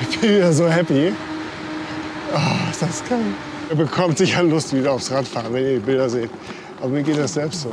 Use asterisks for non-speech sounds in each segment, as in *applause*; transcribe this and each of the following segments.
Ich bin wieder so happy. Oh, ist das geil. Er bekommt sicher Lust wieder aufs Radfahren, wenn ihr die Bilder seht. Aber mir geht das selbst so.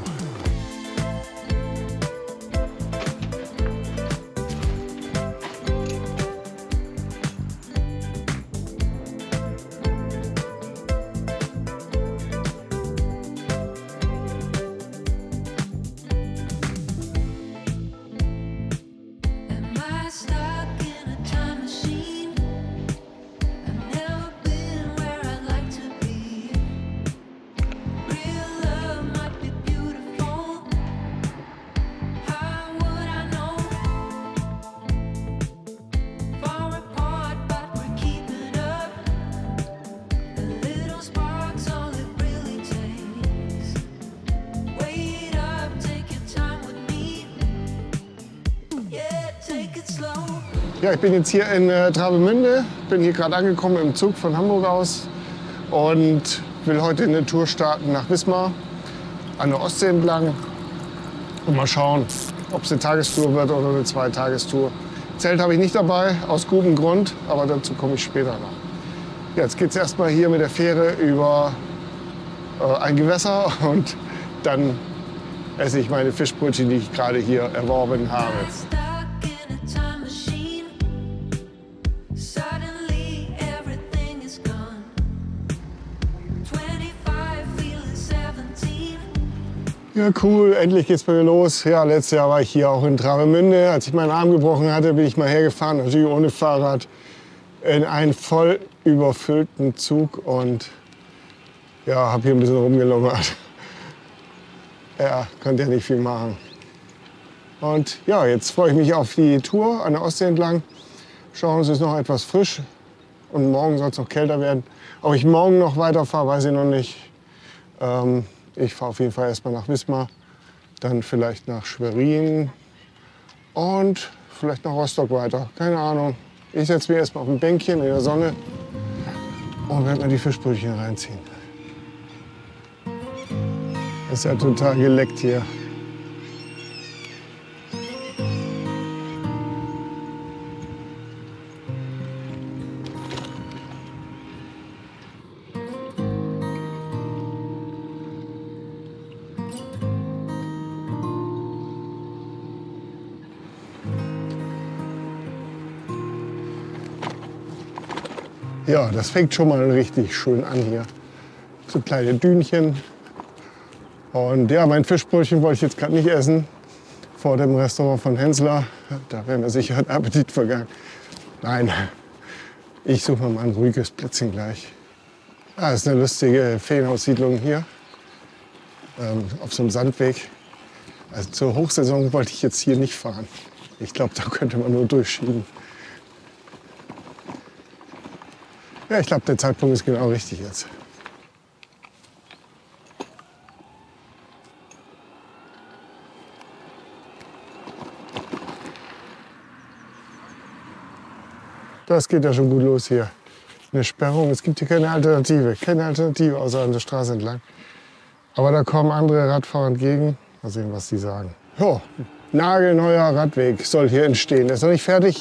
Ich bin jetzt hier in äh, Travemünde, bin hier gerade angekommen im Zug von Hamburg aus und will heute eine Tour starten nach Wismar an der Ostsee entlang und mal schauen, ob es eine Tagestour wird oder eine Zweitagestour. Zelt habe ich nicht dabei, aus gutem Grund, aber dazu komme ich später noch. Jetzt geht es erstmal hier mit der Fähre über äh, ein Gewässer *laughs* und dann esse ich meine Fischbrötchen, die ich gerade hier erworben habe. Ja, cool, endlich geht's bei mir los. Ja, letztes Jahr war ich hier auch in Travemünde. Als ich meinen Arm gebrochen hatte, bin ich mal hergefahren, natürlich ohne Fahrrad, in einen voll überfüllten Zug und ja, habe hier ein bisschen rumgelungert. Ja, konnte ja nicht viel machen. Und ja, jetzt freue ich mich auf die Tour an der Ostsee entlang. Schauen, es ist noch etwas frisch und morgen soll es noch kälter werden. Ob ich morgen noch weiterfahre, weiß ich noch nicht. Ähm, ich fahre auf jeden Fall erstmal nach Wismar, dann vielleicht nach Schwerin und vielleicht nach Rostock weiter. Keine Ahnung. Ich setze mich erstmal auf ein Bänkchen in der Sonne und werde mir die Fischbrötchen reinziehen. Ist ja total geleckt hier. Ja, das fängt schon mal richtig schön an hier. So kleine Dünchen. Und ja, mein Fischbrötchen wollte ich jetzt gerade nicht essen. Vor dem Restaurant von Hensler. Da wäre mir sicher ein Appetit vergangen. Nein, ich suche mal ein ruhiges Plätzchen gleich. Ah, das ist eine lustige Ferienhaussiedlung hier. Ähm, auf so einem Sandweg. Also zur Hochsaison wollte ich jetzt hier nicht fahren. Ich glaube, da könnte man nur durchschieben. Ja, ich glaube, der Zeitpunkt ist genau richtig jetzt. Das geht ja schon gut los hier. Eine Sperrung, es gibt hier keine Alternative. Keine Alternative außer an der Straße entlang. Aber da kommen andere Radfahrer entgegen. Mal sehen, was die sagen. Jo, nagelneuer Radweg soll hier entstehen. Der ist noch nicht fertig.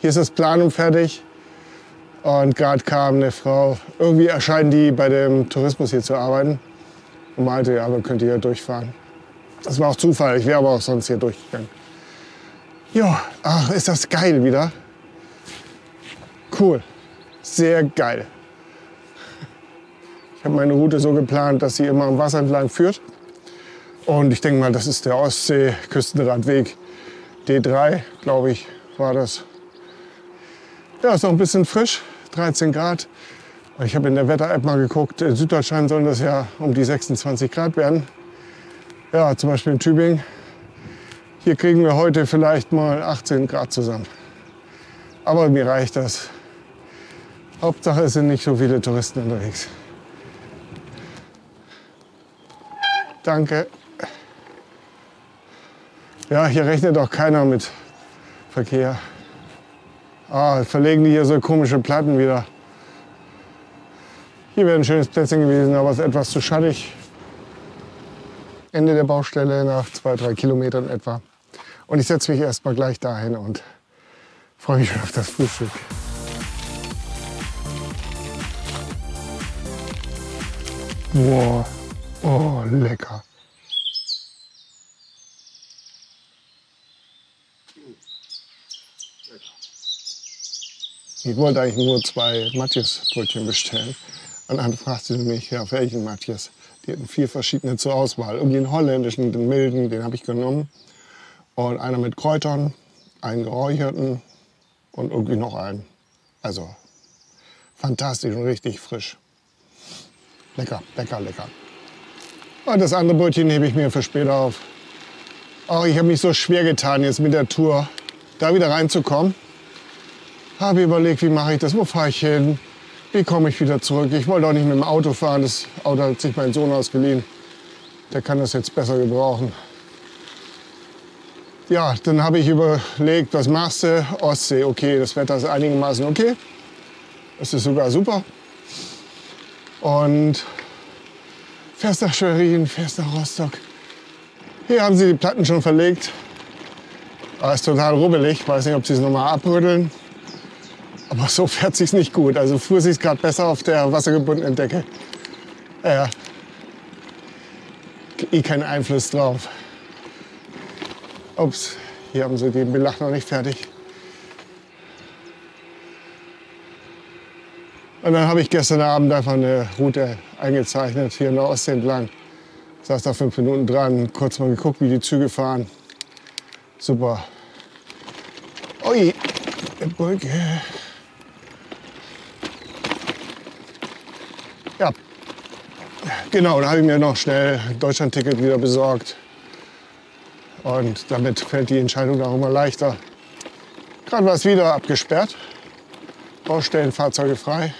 Hier ist das Planung fertig. Und gerade kam eine Frau, irgendwie erscheinen die bei dem Tourismus hier zu arbeiten. Und meinte, ja, man könnte hier durchfahren. Das war auch Zufall, ich wäre aber auch sonst hier durchgegangen. Ja, ach, ist das geil wieder. Cool, sehr geil. Ich habe meine Route so geplant, dass sie immer am Wasser entlang führt. Und ich denke mal, das ist der Ostsee-Küstenradweg D3, glaube ich, war das. Ja, ist noch ein bisschen frisch, 13 Grad. Ich habe in der Wetter-App mal geguckt, in Süddeutschland sollen das ja um die 26 Grad werden. Ja, zum Beispiel in Tübingen. Hier kriegen wir heute vielleicht mal 18 Grad zusammen. Aber mir reicht das. Hauptsache, es sind nicht so viele Touristen unterwegs. Danke. Ja, hier rechnet auch keiner mit Verkehr. Ah, verlegen die hier so komische Platten wieder. Hier wäre ein schönes Plätzchen gewesen, aber es ist etwas zu schattig. Ende der Baustelle nach zwei, drei Kilometern etwa. Und ich setze mich erst mal gleich dahin und freue mich schon auf das Frühstück. Wow, oh, lecker. Ich wollte eigentlich nur zwei Matthias-Brötchen bestellen. Und dann fragte sie mich, ja, welchen Matthias? Die hatten vier verschiedene zur Auswahl. Irgendwie einen holländischen, den milden, den habe ich genommen. Und einer mit Kräutern, einen geräucherten und irgendwie noch einen. Also fantastisch und richtig frisch. Lecker, lecker, lecker. Und das andere Brötchen hebe ich mir für später auf. Oh, ich habe mich so schwer getan jetzt mit der Tour, da wieder reinzukommen. Habe überlegt, wie mache ich das, wo fahre ich hin, wie komme ich wieder zurück. Ich wollte auch nicht mit dem Auto fahren, das Auto hat sich mein Sohn ausgeliehen. Der kann das jetzt besser gebrauchen. Ja, dann habe ich überlegt, was machst du? Ostsee, okay, das Wetter ist einigermaßen okay. Es ist sogar super. Und fährst nach Schwerin, fährst nach Rostock. Hier haben sie die Platten schon verlegt. Aber ist total rubbelig. Weiß nicht, ob sie es nochmal abrütteln. Aber so fährt sich's nicht gut. Also fuhr sich's gerade besser auf der wassergebundenen Decke. Ja. Eh keinen Einfluss drauf. Ups, hier haben sie den Belach noch nicht fertig. Und dann habe ich gestern Abend einfach eine Route eingezeichnet, hier in der Ostsee entlang. Saß da fünf Minuten dran, kurz mal geguckt, wie die Züge fahren. Super. Ui, eine Brücke. Ja, genau, da habe ich mir noch schnell Deutschland-Ticket wieder besorgt. Und damit fällt die Entscheidung auch immer leichter. Gerade war es wieder abgesperrt. Baustellen, Fahrzeuge frei.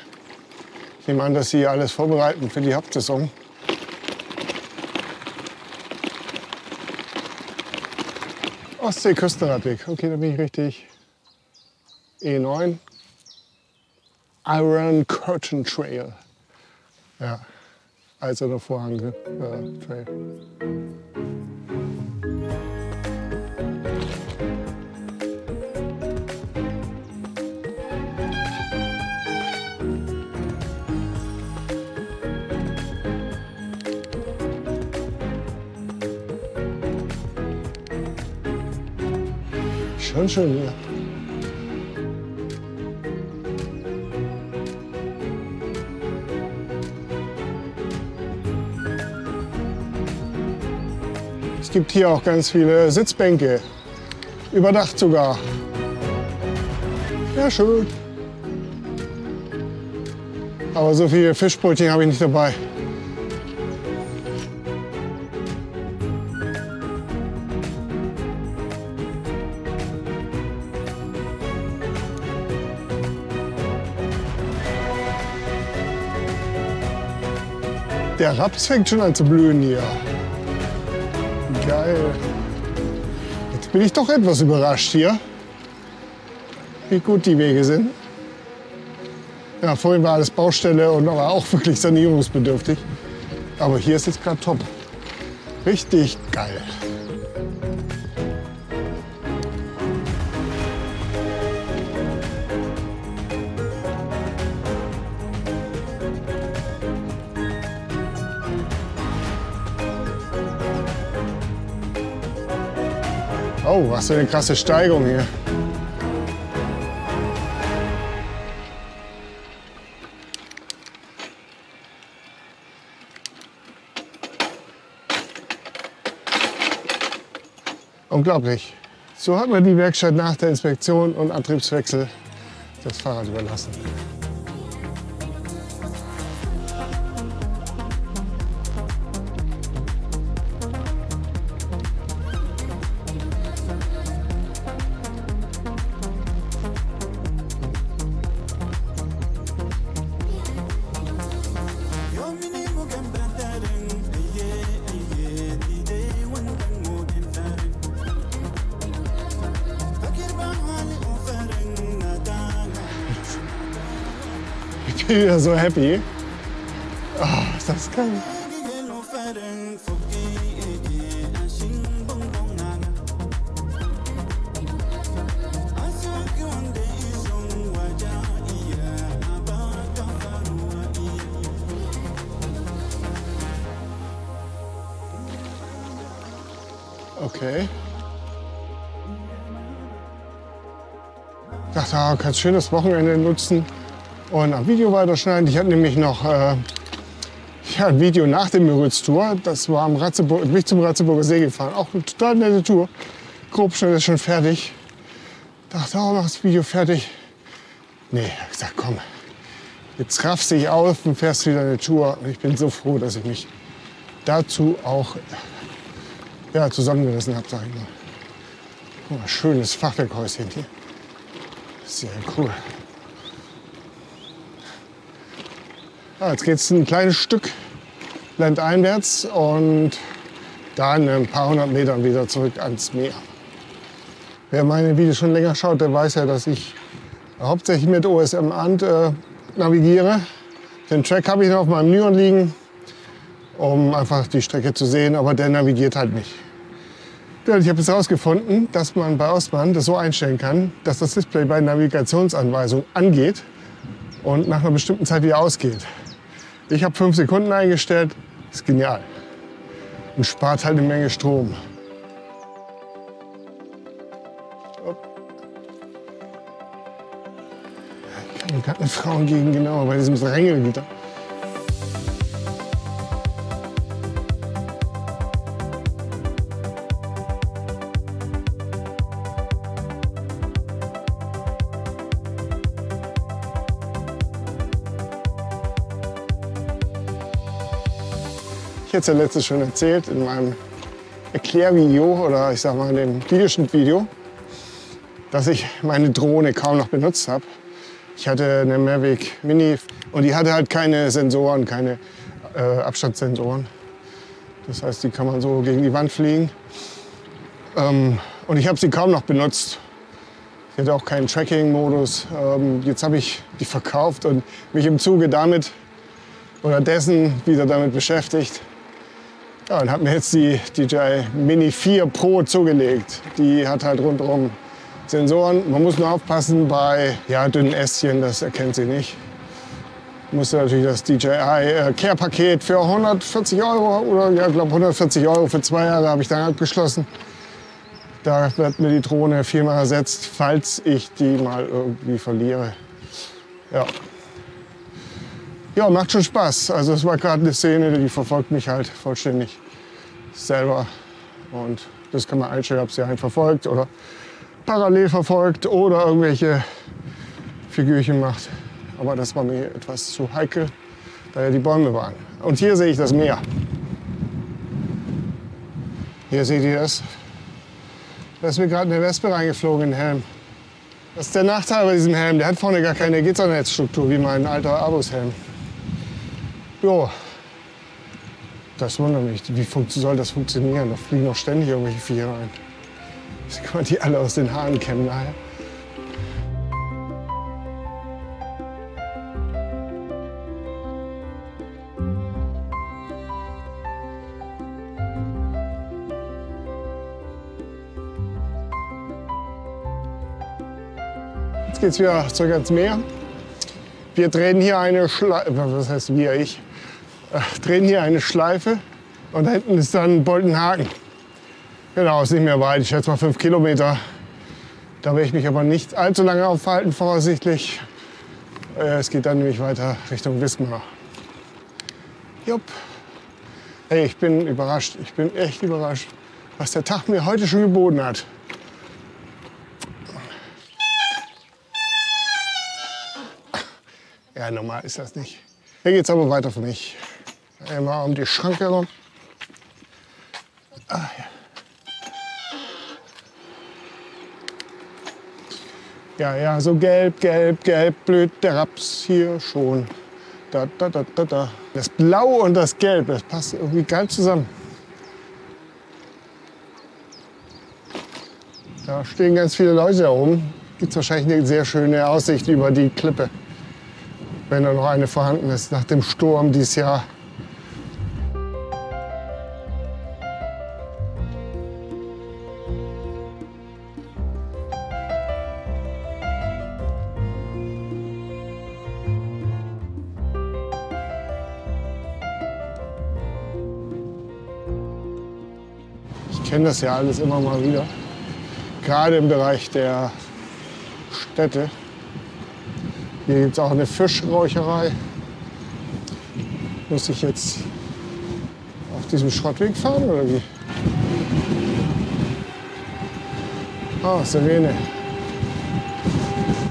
Ich nehme an, dass Sie alles vorbereiten für die Hauptsaison. Ostsee-Küstenradweg. Okay, da bin ich richtig. E9. Iron Curtain Trail. Ja, eiserner Vorhang äh, Trail. Schon schön hier. Es gibt hier auch ganz viele Sitzbänke. Überdacht sogar. Ja, schön. Aber so viele Fischbrötchen habe ich nicht dabei. Der Raps fängt schon an zu blühen hier. Bin ich doch etwas überrascht hier, wie gut die Wege sind. Ja, vorhin war alles Baustelle und war auch wirklich sanierungsbedürftig. Aber hier ist jetzt gerade top. Richtig geil. Oh, was für eine krasse Steigung hier. Unglaublich. So hat mir die Werkstatt nach der Inspektion und Antriebswechsel das Fahrrad überlassen. so happy. Oh, ist das geil. Okay. Ich dachte, kann kannst schönes Wochenende nutzen und am Video weiterschneiden. Ich hatte nämlich noch äh, ja, ein Video nach dem Müritz-Tour. Das war am Ratzeburg, bin ich zum Ratzeburger See gefahren. Auch eine total nette Tour. Grobschnitt ist schon fertig. Dachte, oh, mach das Video fertig. Nee, hab gesagt, komm, jetzt raffst dich auf und fährst wieder eine Tour. Und ich bin so froh, dass ich mich dazu auch ja, zusammengerissen habe, sag ich mal. Guck mal, schönes Fachwerkhäuschen hier. Sehr cool. Ja, jetzt geht es ein kleines Stück landeinwärts und dann ein paar hundert Metern wieder zurück ans Meer. Wer meine Videos schon länger schaut, der weiß ja, dass ich hauptsächlich mit OSM Ant äh, navigiere. Den Track habe ich noch auf meinem Nyon liegen, um einfach die Strecke zu sehen, aber der navigiert halt nicht. Ich habe jetzt herausgefunden, dass man bei Osman das so einstellen kann, dass das Display bei Navigationsanweisung angeht und nach einer bestimmten Zeit wieder ausgeht. Ich habe fünf Sekunden eingestellt, ist genial und spart halt eine Menge Strom. Ich kann eine Frau gegen genau bei diesem Drängelgitter. Es ja letztes schon erzählt in meinem Erklärvideo oder ich sag mal in dem Videoschnittvideo, dass ich meine Drohne kaum noch benutzt habe. Ich hatte eine Mavic Mini und die hatte halt keine Sensoren, keine äh, Abstandssensoren. Das heißt, die kann man so gegen die Wand fliegen. Ähm, und ich habe sie kaum noch benutzt. Ich hatte auch keinen Tracking-Modus. Ähm, jetzt habe ich die verkauft und mich im Zuge damit oder dessen wieder damit beschäftigt. Ja, und habe mir jetzt die DJI Mini 4 Pro zugelegt. Die hat halt rundherum Sensoren. Man muss nur aufpassen bei ja, dünnen Ästchen, das erkennt sie nicht. Musste natürlich das DJI äh, Care Paket für 140 Euro oder ja, glaube 140 Euro für zwei Jahre habe ich dann abgeschlossen. Da wird mir die Drohne viermal ersetzt, falls ich die mal irgendwie verliere. Ja. Ja, macht schon Spaß. Also es war gerade eine Szene, die verfolgt mich halt vollständig selber. Und das kann man einstellen, ob sie einen verfolgt oder parallel verfolgt oder irgendwelche Figürchen macht. Aber das war mir etwas zu heikel, da ja die Bäume waren. Und hier sehe ich das Meer. Hier seht ihr das. Da ist mir gerade eine Wespe reingeflogen in den Helm. Das ist der Nachteil bei diesem Helm. Der hat vorne gar keine Gitternetzstruktur wie mein alter Abus-Helm. Jo, das wundert mich. Wie soll das funktionieren? Da fliegen doch ständig irgendwelche Viecher rein. Das kann man die alle aus den Haaren kämmen nachher. Jetzt geht's wieder zurück ans Meer. Wir drehen hier eine Schleife, was heißt wir, ich, drehen hier eine Schleife und da hinten ist dann Boltenhagen. Genau, ist nicht mehr weit, ich schätze mal fünf Kilometer. Da werde ich mich aber nicht allzu lange aufhalten, voraussichtlich. Äh, Es geht dann nämlich weiter Richtung Wismar. Jupp. Hey, ich bin überrascht, ich bin echt überrascht, was der Tag mir heute schon geboten hat. Ja, normal ist das nicht. Hier geht's aber weiter für mich. Einmal um die Schranke herum. Ah, ja. Ja, ja, so gelb, gelb, gelb blüht der Raps hier schon. Da, da, da, da, da. Das Blau und das Gelb, das passt irgendwie geil zusammen. Da stehen ganz viele Leute oben. Gibt wahrscheinlich eine sehr schöne Aussicht über die Klippe. Wenn da noch eine vorhanden ist nach dem Sturm dieses Jahr. Kenne das ja alles immer mal wieder. Gerade im Bereich der Städte. Hier gibt es auch eine Fischräucherei. Muss ich jetzt auf diesem Schrottweg fahren oder wie? Ah, Sirene.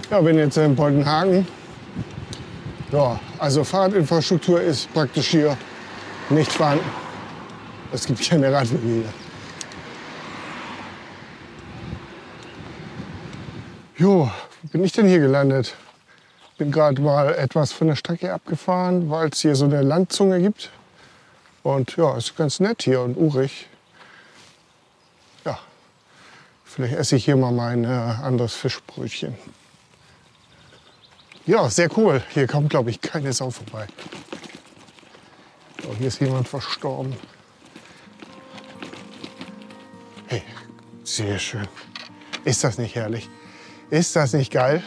Ja, bin jetzt in Boltenhagen. Ja, also Fahrradinfrastruktur ist praktisch hier nicht vorhanden. Es gibt keine Radwege hier. Jo, wo bin ich denn hier gelandet? Bin gerade mal etwas von der Strecke abgefahren, weil es hier so eine Landzunge gibt. Und ja, ist ganz nett hier und urig. Ja, vielleicht esse ich hier mal mein äh, anderes Fischbrötchen. Ja, sehr cool. Hier kommt, glaube ich, keine Sau vorbei. Oh, hier ist jemand verstorben. Hey, sehr schön. Ist das nicht herrlich? Ist das nicht geil?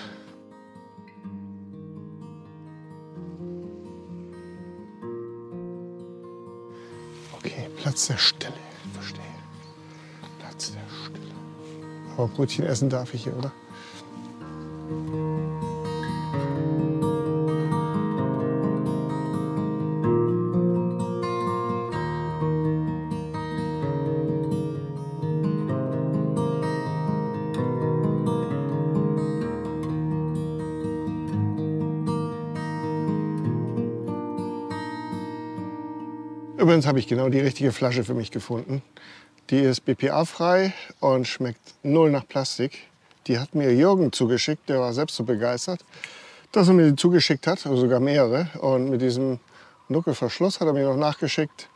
Okay, Platz der Stille. Verstehe. Platz der Stille. Aber Brötchen essen darf ich hier, oder? Übrigens habe ich genau die richtige Flasche für mich gefunden. Die ist BPA-frei und schmeckt null nach Plastik. Die hat mir Jürgen zugeschickt, der war selbst so begeistert, dass er mir die zugeschickt hat, also sogar mehrere. Und mit diesem Nuckelverschluss hat er mir noch nachgeschickt.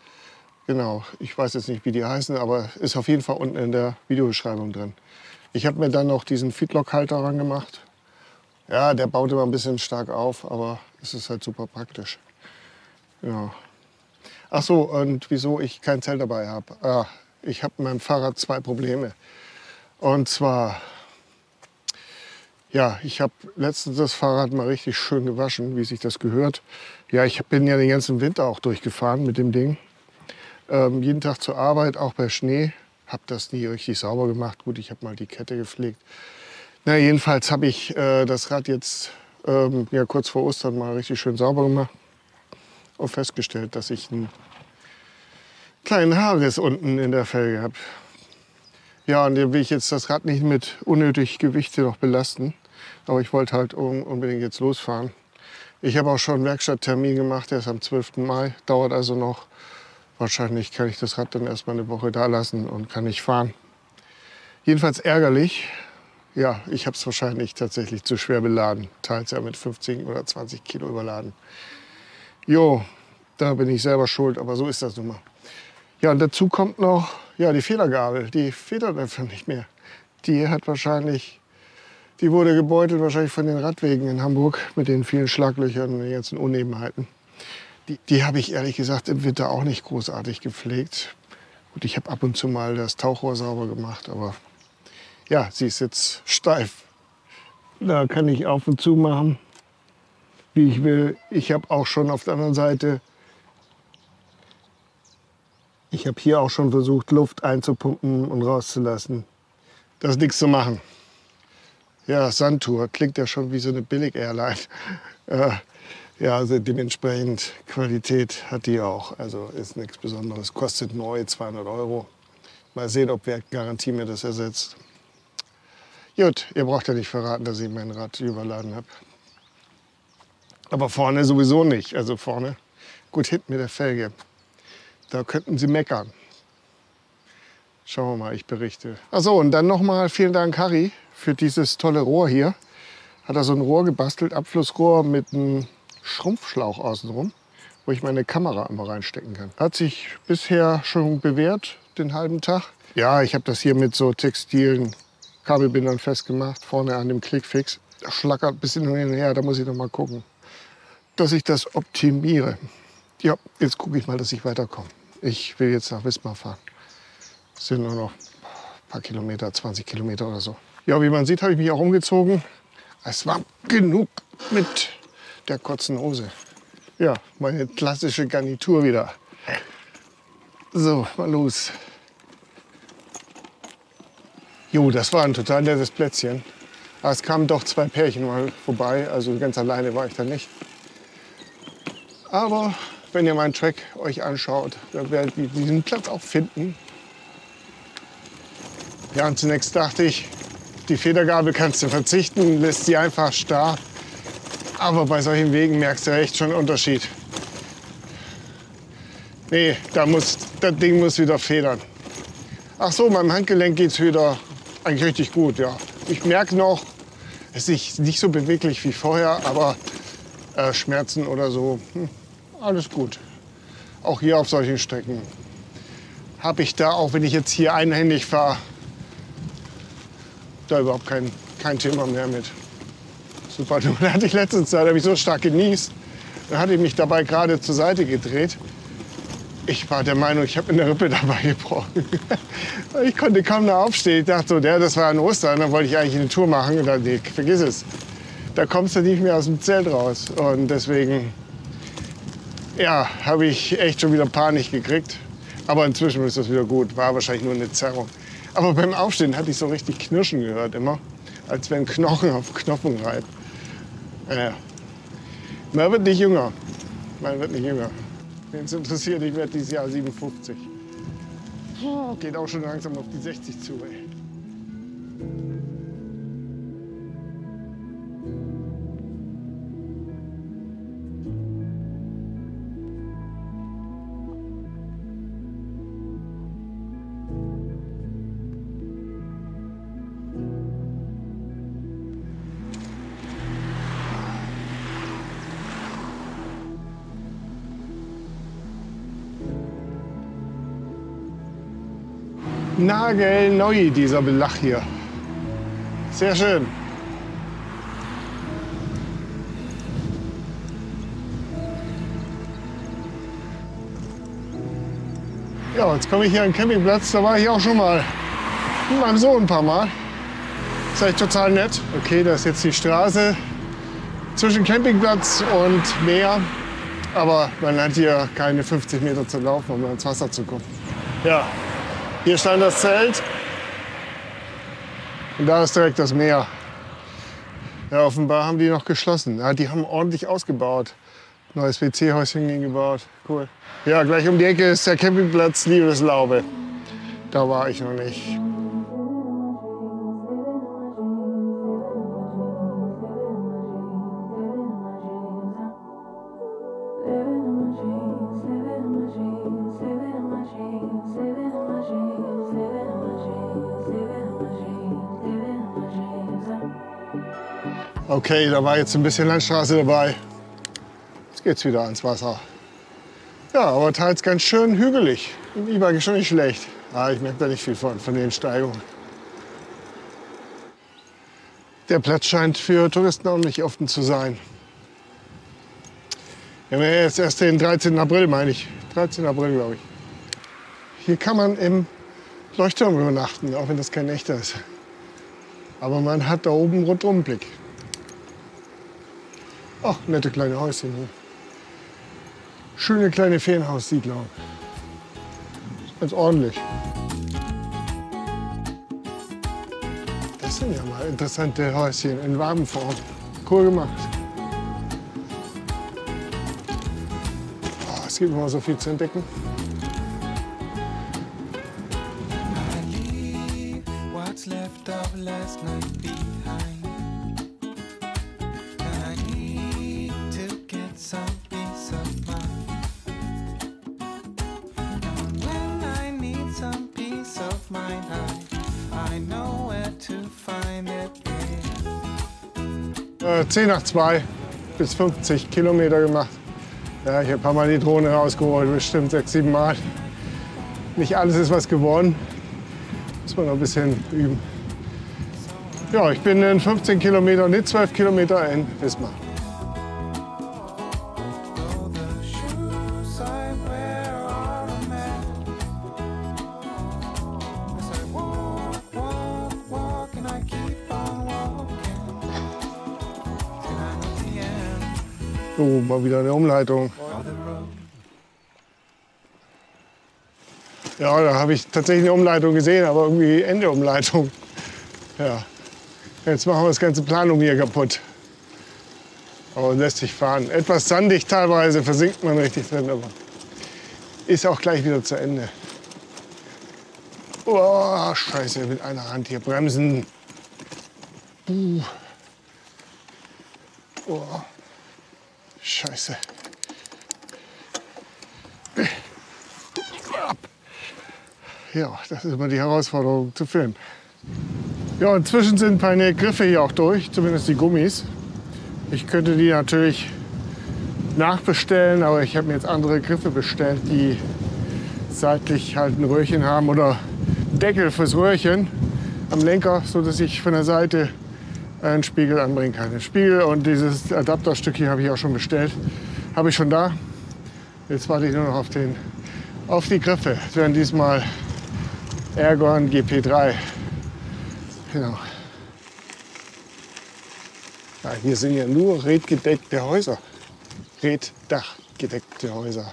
Genau, ich weiß jetzt nicht, wie die heißen, aber ist auf jeden Fall unten in der Videobeschreibung drin. Ich habe mir dann noch diesen Feedlock-Halter ran gemacht. Ja, der baut immer ein bisschen stark auf, aber es ist halt super praktisch. Ja. Ach so, und wieso ich kein Zelt dabei habe. Ah, ich habe mit meinem Fahrrad zwei Probleme. Und zwar, ja, ich habe letztens das Fahrrad mal richtig schön gewaschen, wie sich das gehört. Ja, ich bin ja den ganzen Winter auch durchgefahren mit dem Ding. Ähm, jeden Tag zur Arbeit, auch bei Schnee. Habe das nie richtig sauber gemacht. Gut, ich habe mal die Kette gepflegt. Na, jedenfalls habe ich äh, das Rad jetzt ähm, ja, kurz vor Ostern mal richtig schön sauber gemacht und festgestellt, dass ich einen kleinen Haarriss unten in der Felge habe. Ja, und den will ich jetzt das Rad nicht mit unnötig Gewichte noch belasten. Aber ich wollte halt un- unbedingt jetzt losfahren. Ich habe auch schon einen Werkstatttermin gemacht, der ist am 12. Mai, dauert also noch. Wahrscheinlich kann ich das Rad dann erstmal eine Woche da lassen und kann nicht fahren. Jedenfalls ärgerlich. Ja, ich habe es wahrscheinlich tatsächlich zu schwer beladen. Teils ja mit 15 oder 20 Kilo überladen. Jo, da bin ich selber schuld, aber so ist das nun mal. Ja, und dazu kommt noch ja, die Federgabel. Die federt einfach nicht mehr. Die hat wahrscheinlich, die wurde gebeutelt wahrscheinlich von den Radwegen in Hamburg mit den vielen Schlaglöchern und den ganzen Unebenheiten. Die, die habe ich ehrlich gesagt im Winter auch nicht großartig gepflegt. Gut, ich habe ab und zu mal das Tauchrohr sauber gemacht, aber ja, sie ist jetzt steif. Da kann ich auf und zu machen, wie ich will. Ich habe auch schon auf der anderen Seite ich habe hier auch schon versucht, Luft einzupumpen und rauszulassen. Da ist nichts zu machen. Ja, Sandtour klingt ja schon wie so eine Billig-Airline. *laughs* Äh, ja, also dementsprechend Qualität hat die auch. Also ist nichts Besonderes. Kostet neu 200 Euro. Mal sehen, ob Werkgarantie mir das ersetzt. Gut, ihr braucht ja nicht verraten, dass ich mein Rad überladen habe. Aber vorne sowieso nicht. Also vorne, gut, hinten mit der Felge. Da könnten Sie meckern. Schauen wir mal, ich berichte. Achso, und dann nochmal vielen Dank, Harry, für dieses tolle Rohr hier. Hat er so ein Rohr gebastelt, Abflussrohr mit einem Schrumpfschlauch außenrum, wo ich meine Kamera immer reinstecken kann. Hat sich bisher schon bewährt, den halben Tag. Ja, ich habe das hier mit so textilen Kabelbindern festgemacht, vorne an dem Clickfix. Das schlackert ein bisschen hin und her, da muss ich noch mal gucken, dass ich das optimiere. Ja, jetzt gucke ich mal, dass ich weiterkomme. Ich will jetzt nach Wismar fahren. Es sind nur noch ein paar Kilometer, 20 Kilometer oder so. Ja, wie man sieht, habe ich mich auch umgezogen. Es war genug mit der kurzen Hose. Ja, meine klassische Garnitur wieder. So, mal los. Jo, das war ein total nettes Plätzchen. Aber es kamen doch zwei Pärchen mal vorbei, also ganz alleine war ich da nicht. Aber wenn ihr meinen Track euch anschaut, dann werdet ihr diesen Platz auch finden. Ja, und zunächst dachte ich, die Federgabel kannst du verzichten, lässt sie einfach starr. Aber bei solchen Wegen merkst du echt schon einen Unterschied. Nee, da muss, das Ding muss wieder federn. Ach so, meinem Handgelenk geht's wieder eigentlich richtig gut, ja. Ich merke noch, es ist nicht so beweglich wie vorher, aber äh, Schmerzen oder so, hm, alles gut. Auch hier auf solchen Strecken habe ich da, auch wenn ich jetzt hier einhändig fahre, da überhaupt kein, kein Thema mehr mit. Super, *laughs* da hatte ich letzte Zeit, habe ich so stark genießt, dann hatte ich mich dabei gerade zur Seite gedreht. Ich war der Meinung, ich habe eine Rippe dabei *laughs* gebrochen. ich konnte kaum noch aufstehen. Ich dachte so, der, das war an Ostern, dann wollte ich eigentlich eine Tour machen. Und dann, nee, vergiss es. Da kommst du nicht mehr aus dem Zelt raus. Und deswegen, ja, habe ich echt schon wieder Panik gekriegt. Aber inzwischen ist das wieder gut. War wahrscheinlich nur eine Zerrung. Aber beim Aufstehen hatte ich so richtig Knirschen gehört immer. Als wenn Knochen auf Knochen reibt. Naja. Man wird nicht jünger. Man wird nicht jünger. Wen es interessiert, ich werde dieses Jahr 57. Oh, geht auch schon langsam auf die 60 zu. Ey. Nagelneu, dieser Belach hier. Sehr schön. Ja, jetzt komme ich hier an den Campingplatz. Da war ich auch schon mal mit meinem Sohn ein paar Mal. Ist echt total nett. Okay, das ist jetzt die Straße zwischen Campingplatz und Meer. Aber man hat hier keine 50 Meter zu laufen, um ins Wasser zu kommen. Ja, hier stand das Zelt. Und da ist direkt das Meer. Ja, offenbar haben die noch geschlossen. Ja, die haben ordentlich ausgebaut. Neues WC-Häuschen hingebaut. Cool. Ja, gleich um die Ecke ist der Campingplatz Liebeslaube. Da war ich noch nicht. Okay, da war jetzt ein bisschen Landstraße dabei. Jetzt geht's wieder ans Wasser. Ja, aber teils ganz schön hügelig. Im E-Bike ist schon nicht schlecht. Ah, ich merke da nicht viel von, von den Steigungen. Der Platz scheint für Touristen auch nicht offen zu sein. Wir haben ja jetzt erst den 13. April, meine ich. 13. April, glaube ich. Hier kann man im Leuchtturm übernachten, auch wenn das kein echter ist. Aber man hat da oben einen Rundumblick. Ach, nette kleine Häuschen hier. Schöne kleine Ferienhaussiedlung. Ganz ordentlich. Das sind ja mal interessante Häuschen in Wabenform. Cool gemacht. Oh, es gibt immer so viel zu entdecken. What's left of last night 10 nach 2 bis 50 Kilometer gemacht. Ja, ich habe ein paar Mal die Drohne rausgeholt, bestimmt sechs, sieben Mal. Nicht alles ist was geworden. Muss man noch ein bisschen üben. Ja, ich bin in 15 Kilometer, nicht 12 Kilometer in Wismar. So, mal wieder eine Umleitung. Ja, da habe ich tatsächlich eine Umleitung gesehen, aber irgendwie Ende Umleitung. Ja. Jetzt machen wir das ganze Planung hier kaputt. Aber lässt sich fahren. Etwas sandig teilweise, versinkt man richtig drin, aber ist auch gleich wieder zu Ende. Oh, scheiße, mit einer Hand hier bremsen. Puh. Oh. Scheiße. Ja, das ist immer die Herausforderung zu filmen. Ja, inzwischen sind meine Griffe hier auch durch, zumindest die Gummis. Ich könnte die natürlich nachbestellen, aber ich habe mir jetzt andere Griffe bestellt, die seitlich halt ein Röhrchen haben oder Deckel fürs Röhrchen am Lenker, so dass ich von der Seite einen Spiegel anbringen kann. Den Spiegel und dieses Adapterstück hier habe ich auch schon bestellt. Habe ich schon da. Jetzt warte ich nur noch auf, den, auf die Griffe. Das werden diesmal Ergon GP3. Genau. Ja, hier sind ja nur redgedeckte Häuser. Reddachgedeckte Häuser.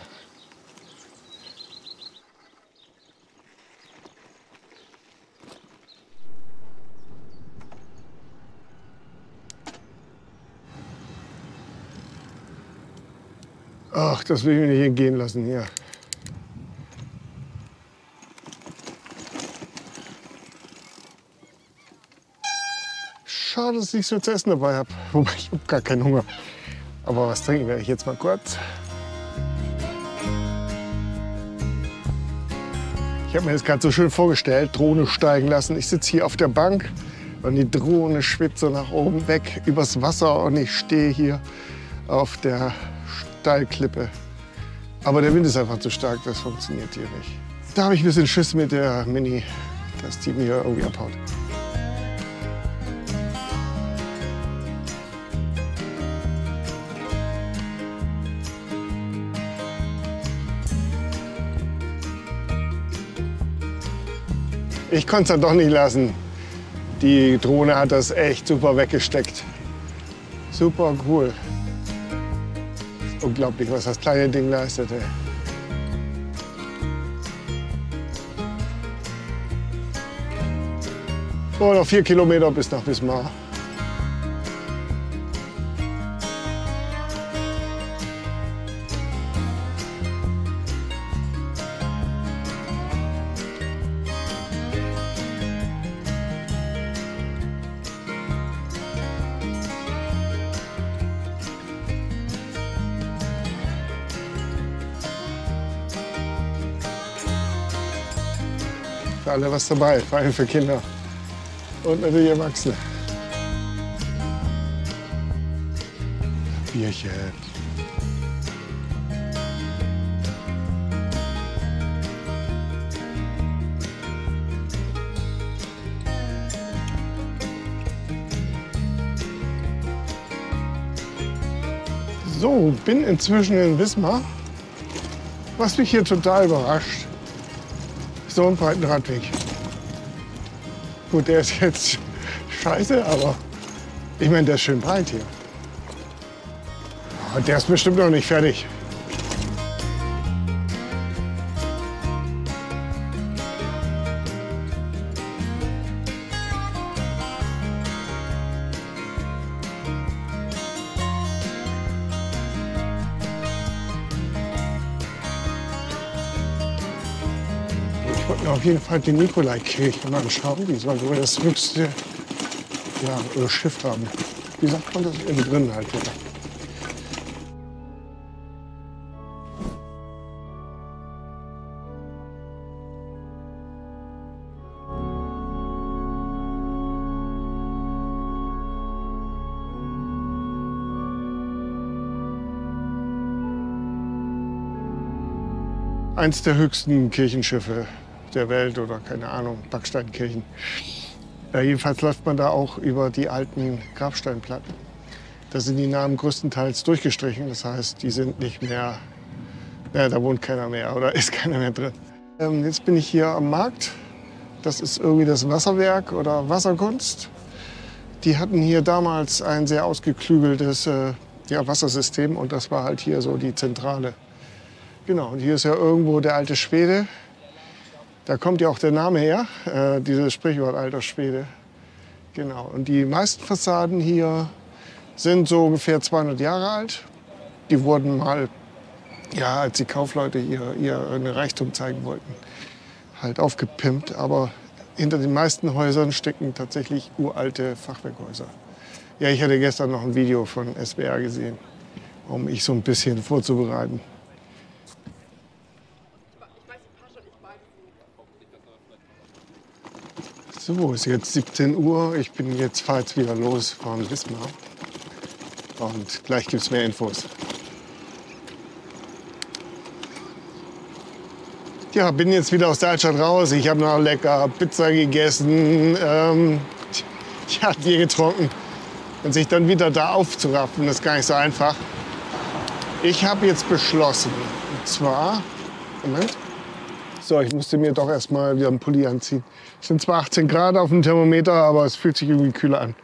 Ach, das will ich mir nicht entgehen lassen hier. Schade, dass ich mehr zu essen dabei habe. *laughs* Wobei ich habe gar keinen Hunger. Aber was trinken werde ich jetzt mal kurz. Ich habe mir das gerade so schön vorgestellt, Drohne steigen lassen. Ich sitze hier auf der Bank und die Drohne schwitzt so nach oben weg übers Wasser und ich stehe hier auf der Steilklippe. Aber der Wind ist einfach zu stark, das funktioniert hier nicht. Da habe ich ein bisschen Schiss mit der Mini, dass die mir irgendwie abhaut. Ich konnte es dann doch nicht lassen. Die Drohne hat das echt super weggesteckt. Super cool. Unglaublich, was das kleine Ding leistete. Oh, noch vier Kilometer bis nach Wismar. Alle was dabei, vor allem für Kinder und natürlich Erwachsene. Bierchen. So, bin inzwischen in Wismar. Was mich hier total überrascht. So einen breiten Radweg. Gut, der ist jetzt scheiße, aber ich meine, der ist schön breit hier. Und der ist bestimmt noch nicht fertig. Jeden Fall die Nikolaikirche mal anschauen. Die soll wohl das höchste ja, äh, Schiff haben. Wie sagt man das? Innen drin halt. Oder? Eins der höchsten Kirchenschiffe der Welt oder keine Ahnung, Backsteinkirchen. Ja, jedenfalls läuft man da auch über die alten Grabsteinplatten. Da sind die Namen größtenteils durchgestrichen. Das heißt, die sind nicht mehr, ja, da wohnt keiner mehr oder *laughs* ist keiner mehr drin. Ähm, jetzt bin ich hier am Markt. Das ist irgendwie das Wasserwerk oder Wasserkunst. Die hatten hier damals ein sehr ausgeklügeltes äh, ja, Wassersystem und das war halt hier so die Zentrale. Genau, und hier ist ja irgendwo der alte Schwede. Da kommt ja auch der Name her, äh, dieses Sprichwort alter Schwede. Genau. Und die meisten Fassaden hier sind so ungefähr 200 Jahre alt. Die wurden mal, ja, als die Kaufleute hier ihren Reichtum zeigen wollten, halt aufgepimpt. Aber hinter den meisten Häusern stecken tatsächlich uralte Fachwerkhäuser. Ja, ich hatte gestern noch ein Video von SBR gesehen, um mich so ein bisschen vorzubereiten. So, ist jetzt 17 Uhr. Ich bin jetzt, jetzt wieder los von Wismar. Und gleich gibt es mehr Infos. Ja, bin jetzt wieder aus der Altstadt raus. Ich habe noch lecker Pizza gegessen, ähm, ja, Bier getrunken. Und sich dann wieder da aufzuraffen, ist gar nicht so einfach. Ich habe jetzt beschlossen, und zwar, Moment, so, ich musste mir doch erstmal wieder einen Pulli anziehen. Es sind zwar 18 Grad auf dem Thermometer, aber es fühlt sich irgendwie kühler an.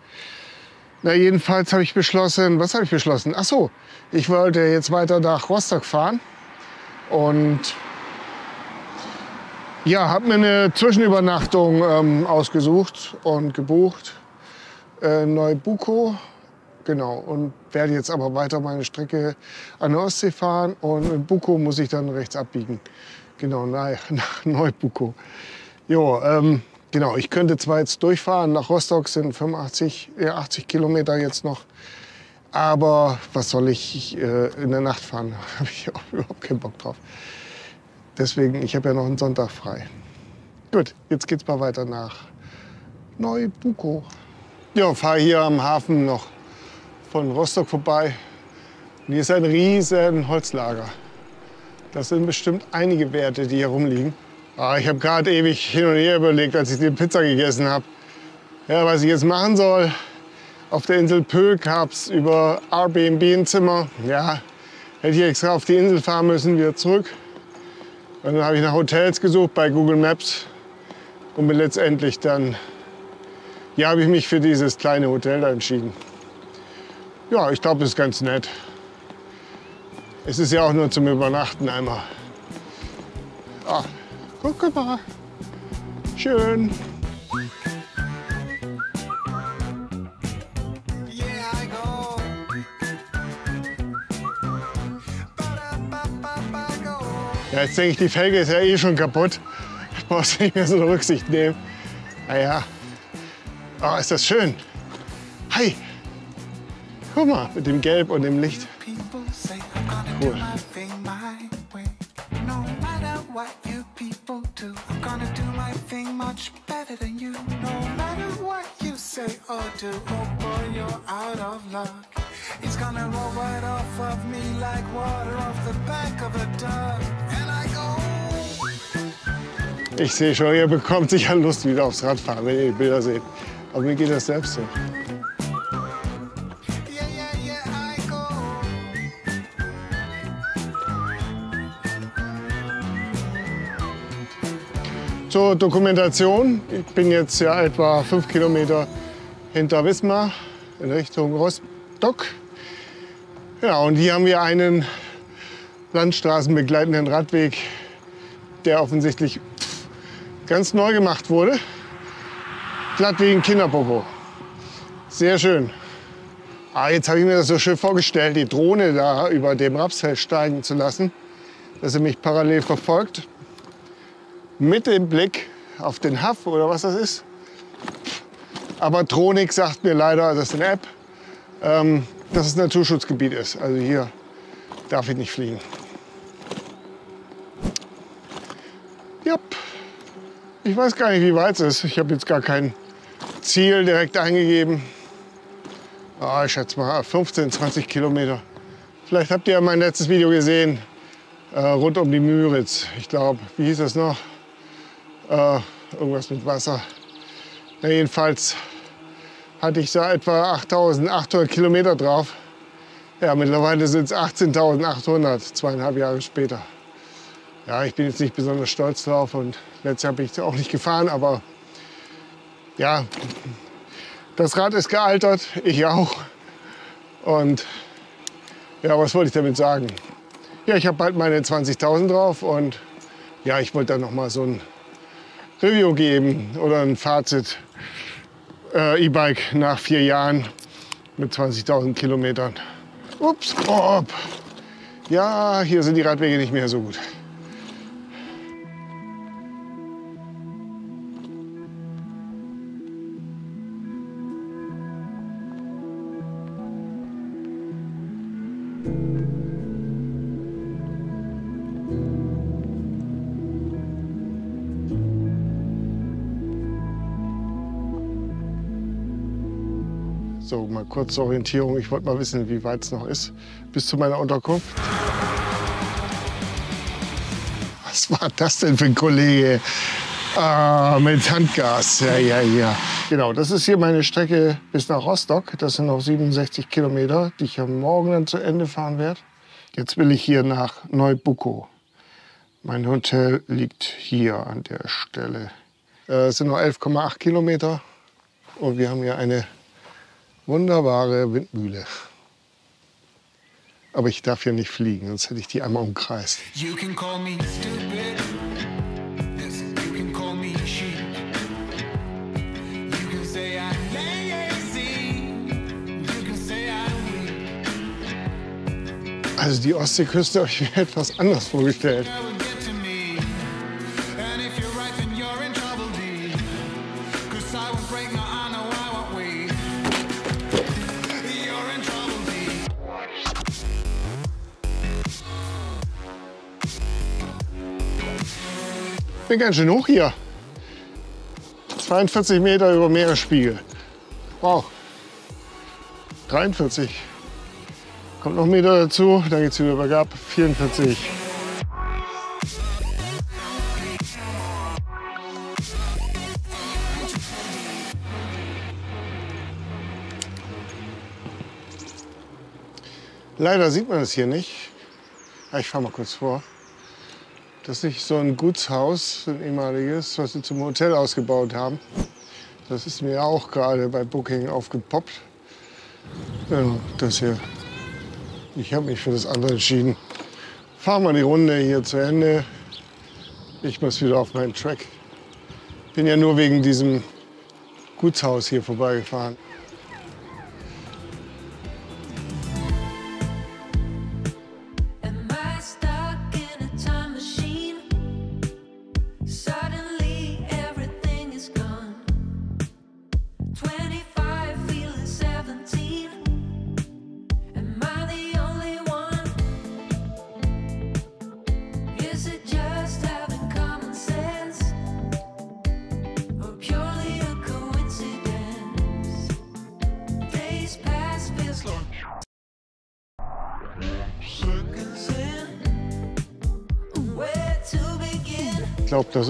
Na, jedenfalls habe ich beschlossen, was habe ich beschlossen? Ach so, ich wollte jetzt weiter nach Rostock fahren und ja, habe mir eine Zwischenübernachtung ähm, ausgesucht und gebucht. Äh, Neubuko, genau. Und werde jetzt aber weiter meine Strecke an der Ostsee fahren und in Buko muss ich dann rechts abbiegen. Genau, nach, *laughs* nach Neubuko. Jo, ähm, genau, ich könnte zwar jetzt durchfahren, nach Rostock sind 85, äh, 80 Kilometer jetzt noch. Aber was soll ich äh, in der Nacht fahren? *laughs* Da habe ich auch überhaupt keinen Bock drauf. Deswegen, ich habe ja noch einen Sonntag frei. Gut, jetzt geht's mal weiter nach Neubuko. Ja, fahre hier am Hafen noch von Rostock vorbei. Und hier ist ein riesen Holzlager. Das sind bestimmt einige Werte, die hier rumliegen. Ah, ich habe gerade ewig hin und her überlegt, als ich die Pizza gegessen habe. Ja, was ich jetzt machen soll. Auf der Insel Pöhl gab es über Airbnb ein Zimmer. Ja, hätte ich extra auf die Insel fahren müssen, wieder zurück. Und dann habe ich nach Hotels gesucht bei Google Maps und bin letztendlich dann, ja, habe ich mich für dieses kleine Hotel entschieden. Ja, ich glaube, das ist ganz nett. Es ist ja auch nur zum Übernachten einmal. Ah, guck mal. Schön. Ja, jetzt denke ich, die Felge ist ja eh schon kaputt. Ich brauchst nicht mehr so eine Rücksicht nehmen. Naja. Oh, ist das schön. Hi. Guck mal, mit dem Gelb und dem Licht. Cool. Ich sehe schon, ihr bekommt sicher Lust wieder aufs Radfahren, wenn ihr die Bilder seht. Aber mir geht das selbst so. Zur Dokumentation. Ich bin jetzt ja etwa fünf Kilometer hinter Wismar in Richtung Rostock. Ja, und hier haben wir einen landstraßenbegleitenden Radweg, der offensichtlich ganz neu gemacht wurde. Glatt wie ein Kinderpopo. Sehr schön. Ah, jetzt habe ich mir das so schön vorgestellt, die Drohne da über dem Rapsfeld steigen zu lassen, dass sie mich parallel verfolgt mit dem Blick auf den Haff oder was das ist. Aber Tronik sagt mir leider, das ist eine App, ähm, dass es Naturschutzgebiet ist. Also hier darf ich nicht fliegen. Ja, ich weiß gar nicht, wie weit es ist. Ich habe jetzt gar kein Ziel direkt eingegeben. Ah, ich schätze mal 15, 20 Kilometer. Vielleicht habt ihr ja mein letztes Video gesehen, äh, rund um die Müritz. Ich glaube, wie hieß das noch? Äh, irgendwas mit Wasser. Na, jedenfalls hatte ich da etwa 8.800 Kilometer drauf. Ja, mittlerweile sind es 18.800, zweieinhalb Jahre später. Ja, ich bin jetzt nicht besonders stolz drauf und letztes Jahr bin ich auch nicht gefahren, aber ja, das Rad ist gealtert, ich auch. Und ja, was wollte ich damit sagen? Ja, ich habe bald meine 20.000 drauf und ja, ich wollte da noch so ein Review geben oder ein Fazit. äh, E-Bike nach vier Jahren mit 20.000 Kilometern. Ups, oh, op. Ja, hier sind die Radwege nicht mehr so gut. Mal Orientierung. Ich wollte mal wissen, wie weit es noch ist bis zu meiner Unterkunft. Was war das denn für ein Kollege? Ah, mit Handgas. Ja, ja, ja. Genau, das ist hier meine Strecke bis nach Rostock. Das sind noch 67 Kilometer, die ich am Morgen dann zu Ende fahren werde. Jetzt will ich hier nach Neubuckow. Mein Hotel liegt hier an der Stelle. Äh, Es sind noch 11,8 Kilometer und wir haben hier eine wunderbare Windmühle. Aber ich darf hier nicht fliegen, sonst hätte ich die einmal umkreist. You can call me stupid. Also die Ostseeküste *laughs* habe ich mir etwas anders vorgestellt. Bin ganz schön hoch hier. 42 Meter über Meeresspiegel. Wow. 43. Kommt noch ein Meter dazu, dann geht's wieder bergab. 44. Leider sieht man es hier nicht. Ich fahre mal kurz vor. Das ist nicht so ein Gutshaus, ein ehemaliges, was sie zum Hotel ausgebaut haben. Das ist mir auch gerade bei Booking aufgepoppt. Ja, das hier. Ich habe mich für das andere entschieden. Fahren wir die Runde hier zu Ende. Ich muss wieder auf meinen Track. Bin ja nur wegen diesem Gutshaus hier vorbeigefahren.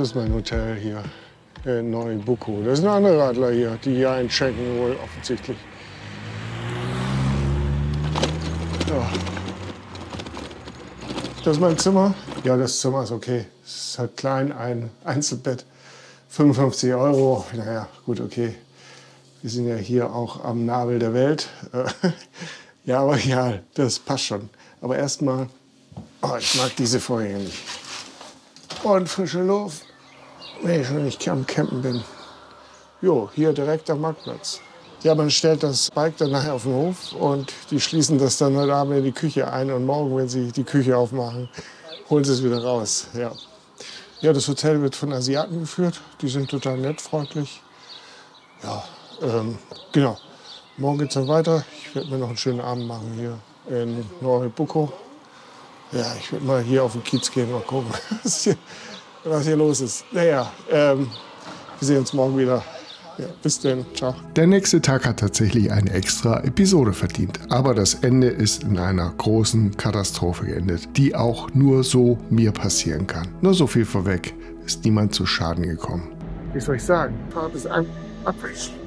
Ist mein Hotel hier in Neubuckow. Das sind andere Radler hier, die hier einchecken wohl offensichtlich. Ja. Das ist mein Zimmer. Ja, das Zimmer ist okay. Es ist halt klein, ein Einzelbett. 55 Euro. Naja, gut, okay. Wir sind ja hier auch am Nabel der Welt. *laughs* Ja, aber ja, das passt schon. Aber erstmal, oh, ich mag diese Vorhänge nicht. Und frische Luft, wenn ich schon am Campen bin. Jo, hier direkt am Marktplatz. Ja, man stellt das Bike dann nachher auf den Hof und die schließen das dann heute Abend in die Küche ein und morgen, wenn sie die Küche aufmachen, holen sie es wieder raus. Ja. ja, das Hotel wird von Asiaten geführt. Die sind total nett, freundlich. Ja, ähm, genau. Morgen geht's dann weiter. Ich werde mir noch einen schönen Abend machen hier in Neubuckow. Ja, ich werde mal hier auf den Kiez gehen, mal gucken, *laughs* was hier, was hier los ist. Naja, ähm, wir sehen uns morgen wieder. Ja, bis dann. Ciao. Der nächste Tag hat tatsächlich eine extra Episode verdient, aber das Ende ist in einer großen Katastrophe geendet, die auch nur so mir passieren kann. Nur so viel vorweg, ist niemand zu Schaden gekommen. Wie soll ich sagen? Fahrt ist ein abgeschlossen.